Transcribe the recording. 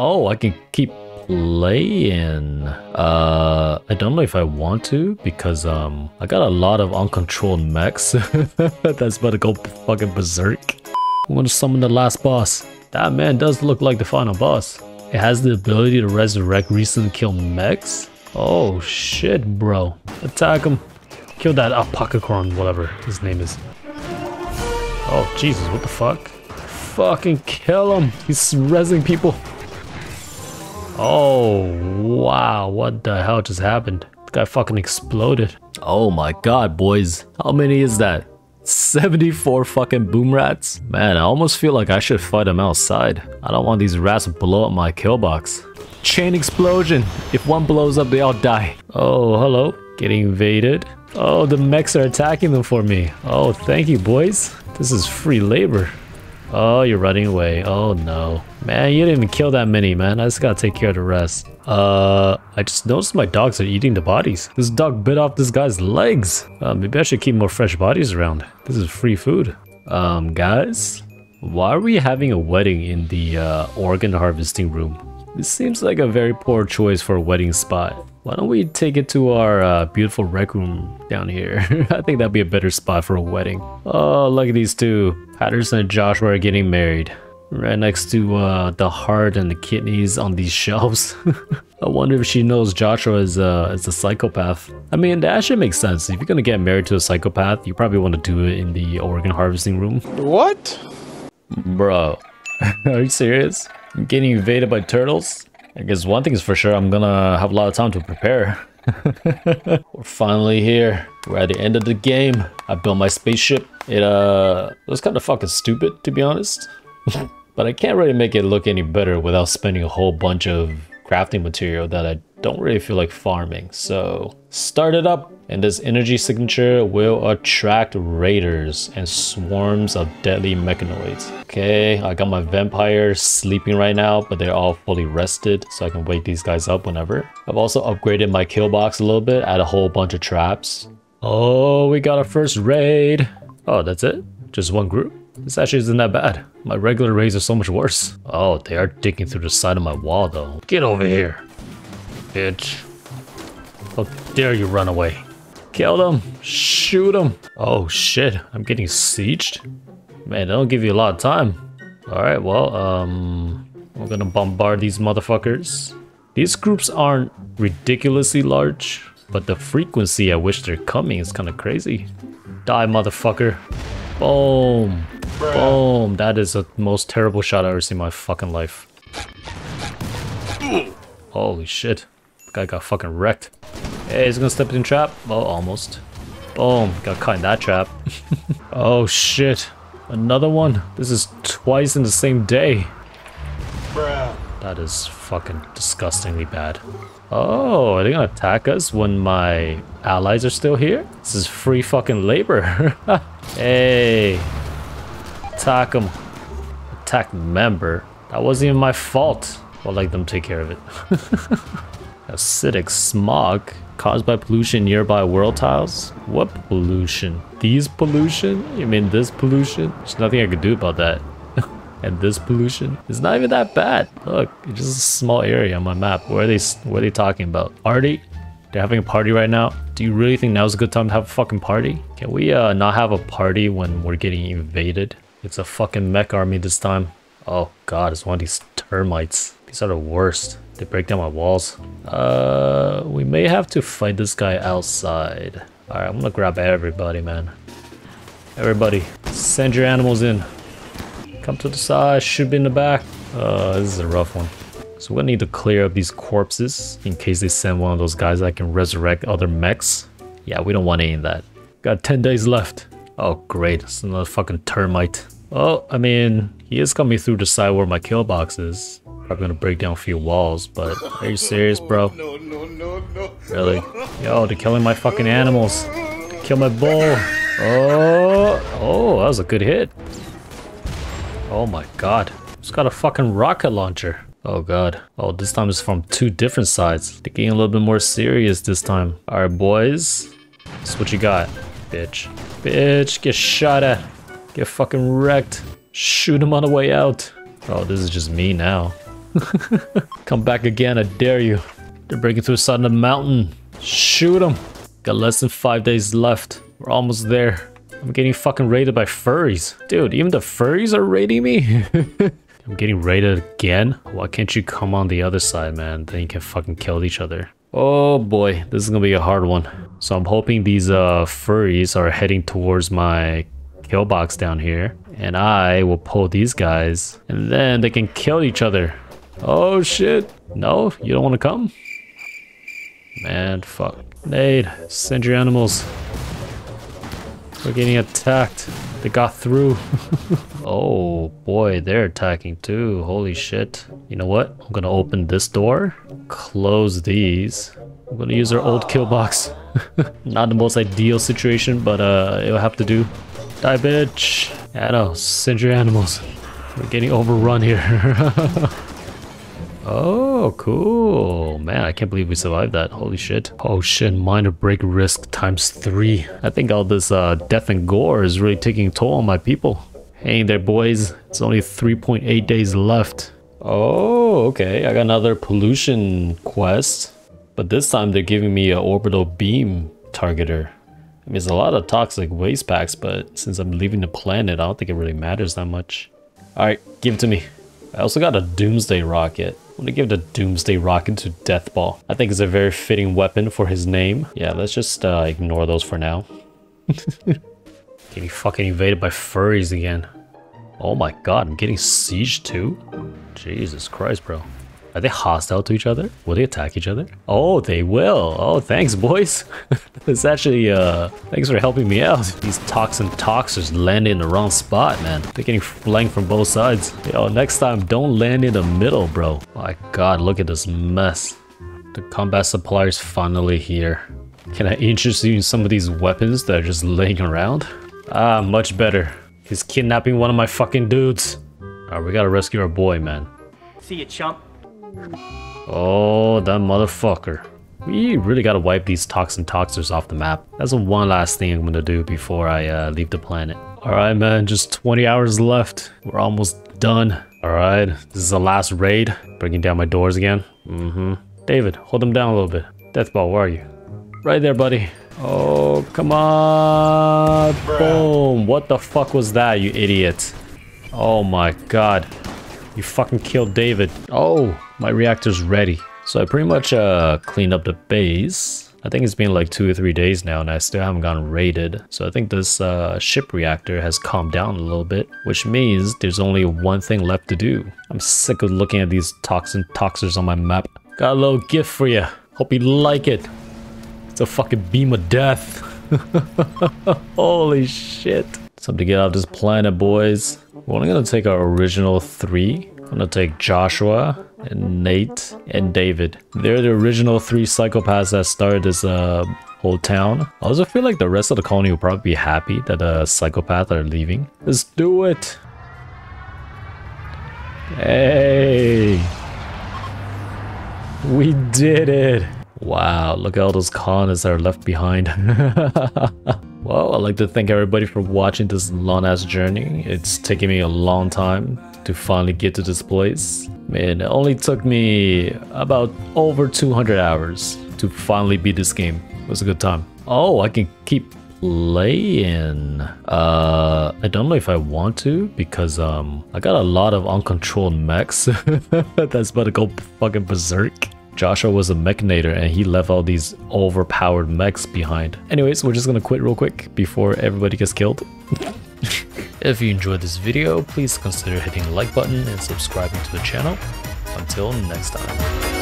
Oh, I can keep playing. Uh, I don't know if I want to because um, I got a lot of uncontrolled mechs that's about to go fucking berserk. I want to summon the last boss. That man does look like the final boss. It has the ability to resurrect recent kill mechs. Oh shit, bro. Attack him. Kill that Apocacron, whatever his name is. Oh Jesus, what the fuck? Fucking kill him. He's rezzing people. Oh, wow. What the hell just happened? The guy fucking exploded. Oh my god, boys. How many is that? 74 fucking boom rats? Man, I almost feel like I should fight them outside. I don't want these rats to blow up my kill box. Chain explosion. If one blows up, they all die. Oh, hello. Getting invaded. Oh, the mechs are attacking them for me. Oh, thank you, boys. This is free labor. Oh, you're running away. Oh no. Man, you didn't even kill that many, man. I just gotta take care of the rest. Uh, I just noticed my dogs are eating the bodies. This dog bit off this guy's legs. Uh, maybe I should keep more fresh bodies around. This is free food. Um, guys, why are we having a wedding in the uh, organ harvesting room? This seems like a very poor choice for a wedding spot. Why don't we take it to our uh, beautiful rec room down here? I think that'd be a better spot for a wedding. Oh, look at these two. Patterson and Joshua are getting married. Right next to uh, the heart and the kidneys on these shelves. I wonder if she knows Joshua is, uh, is a psychopath. I mean, that should make sense. If you're gonna get married to a psychopath, you probably want to do it in the organ harvesting room. What? Bro, are you serious? I'm getting invaded by turtles? I guess one thing is for sure, I'm gonna have a lot of time to prepare. We're finally here. We're at the end of the game. I built my spaceship. It uh was kind of fucking stupid to be honest. but I can't really make it look any better without spending a whole bunch of crafting material that I don't really feel like farming. So start it up and this energy signature will attract raiders and swarms of deadly mechanoids. Okay, I got my vampires sleeping right now, but they're all fully rested, so I can wake these guys up whenever. I've also upgraded my kill box a little bit, add a whole bunch of traps. Oh, we got our first raid. Oh, that's it? Just one group? This actually isn't that bad. My regular raids are so much worse. Oh, they are digging through the side of my wall though. Get over here, bitch. How dare you run away? Kill them! Shoot them! Oh shit, I'm getting sieged? Man, they don't give you a lot of time. Alright, well, um... We're gonna bombard these motherfuckers. These groups aren't ridiculously large, but the frequency at which they're coming is kind of crazy. Die, motherfucker. Boom. Boom. That is the most terrible shot I've ever seen in my fucking life. Holy shit. Guy got fucking wrecked. Hey, he's gonna step in trap. Oh, almost. Boom, got caught in that trap. oh shit. Another one? This is twice in the same day. Bruh. That is fucking disgustingly bad. Oh, are they gonna attack us when my allies are still here? This is free fucking labor. hey. Attack them. Attack member. That wasn't even my fault. I'll let them take care of it. Acidic smog caused by pollution nearby world tiles? What pollution? These pollution? You mean this pollution? There's nothing I could do about that. and this pollution? It's not even that bad. Look, it's just a small area on my map. What are they, what are they talking about? Party? They're having a party right now? Do you really think now's a good time to have a fucking party? Can we uh, not have a party when we're getting invaded? It's a fucking mech army this time. Oh god, it's one of these termites. These are the worst. They break down my walls. Uh, we may have to fight this guy outside. Alright, I'm gonna grab everybody, man. Everybody, send your animals in. Come to the side, should be in the back. Uh, this is a rough one. So we're gonna need to clear up these corpses in case they send one of those guys that can resurrect other mechs. Yeah, we don't want any of that. Got 10 days left. Oh, great. It's another fucking termite. Oh, I mean, he is coming through the side where my kill box is. Probably gonna break down a few walls, but are you serious, bro? No, no, no, no. Really? Yo, they're killing my fucking animals. They kill my bull. Oh, oh, that was a good hit. Oh my god. It's got a fucking rocket launcher. Oh god. Oh, this time it's from two different sides. They're getting a little bit more serious this time. Alright, boys. That's what you got, bitch. Bitch, get shot at. Get fucking wrecked. Shoot him on the way out. Oh, this is just me now. Come back again, I dare you. They're breaking through the side of the mountain. Shoot them. Got less than five days left. We're almost there. I'm getting fucking raided by furries. Dude, even the furries are raiding me? I'm getting raided again? Why can't you come on the other side, man? Then you can fucking kill each other. Oh boy, this is gonna be a hard one. So I'm hoping these uh, furries are heading towards my kill box down here. And I will pull these guys. And then they can kill each other. Oh shit. No, you don't want to come? Man, fuck. Nade, send your animals. We're getting attacked. They got through. oh boy, they're attacking too. Holy shit. You know what? I'm gonna open this door, close these. I'm gonna use our old kill box. Not the most ideal situation, but uh, it'll have to do. Die, bitch. Yeah, no, send your animals. We're getting overrun here. oh, cool. Man, I can't believe we survived that. Holy shit. Oh shit, minor break risk times three. I think all this uh, death and gore is really taking toll on my people. Hey there, boys. It's only 3.8 days left. Oh, okay. I got another pollution quest. But this time they're giving me an orbital beam targeter. I mean, it's a lot of toxic waste packs, but since I'm leaving the planet, I don't think it really matters that much. Alright, give it to me. I also got a Doomsday Rocket. I'm gonna give the Doomsday Rocket to Deathball. I think it's a very fitting weapon for his name. Yeah, let's just uh, ignore those for now. getting fucking invaded by furries again. Oh my god, I'm getting siege too? Jesus Christ, bro. Are they hostile to each other? Will they attack each other? Oh, they will. Oh, thanks, boys. it's actually, uh, thanks for helping me out. These toxin toxers land in the wrong spot, man. They're getting flanked from both sides. Yo, next time, don't land in the middle, bro. My god, look at this mess. The combat supplier is finally here. Can I interest you in some of these weapons that are just laying around? Ah, much better. He's kidnapping one of my fucking dudes. Alright, we gotta rescue our boy, man. See you, chump. Oh, that motherfucker. We really gotta wipe these toxin toxers off the map. That's the one last thing I'm gonna do before I uh, leave the planet. Alright man, just 20 hours left. We're almost done. Alright, this is the last raid. Breaking down my doors again. Mm-hmm. David, hold them down a little bit. Deathball, where are you? Right there, buddy. Oh, come on. Boom. What the fuck was that, you idiot? Oh my god. You fucking killed David. Oh, my reactor's ready. So I pretty much uh, cleaned up the base. I think it's been like two or three days now and I still haven't gotten raided. So I think this uh, ship reactor has calmed down a little bit, which means there's only one thing left to do. I'm sick of looking at these toxin toxers on my map. Got a little gift for you. Hope you like it. It's a fucking beam of death. Holy shit. Time to get off this planet, boys. We're only gonna take our original three. I'm gonna take Joshua and Nate and David. They're the original three psychopaths that started this uh, whole town. I also feel like the rest of the colony will probably be happy that the psychopaths are leaving. Let's do it. Hey. We did it. Wow, look at all those colonists that are left behind. well, I'd like to thank everybody for watching this long ass journey. It's taken me a long time to finally get to this place. Man, it only took me about over 200 hours to finally beat this game. It was a good time. Oh, I can keep playing. Uh, I don't know if I want to because um, I got a lot of uncontrolled mechs that's about to go fucking berserk. Joshua was a mechanitor and he left all these overpowered mechs behind. Anyways, we're just gonna quit real quick before everybody gets killed. if you enjoyed this video, please consider hitting the like button and subscribing to the channel. Until next time.